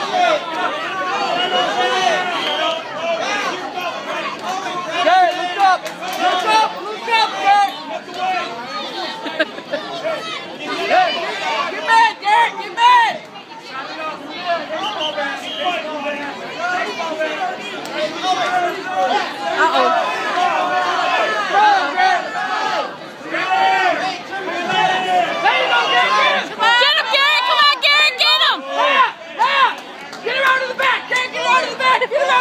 Yeah.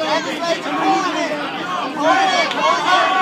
Everybody's on it. On it. On it.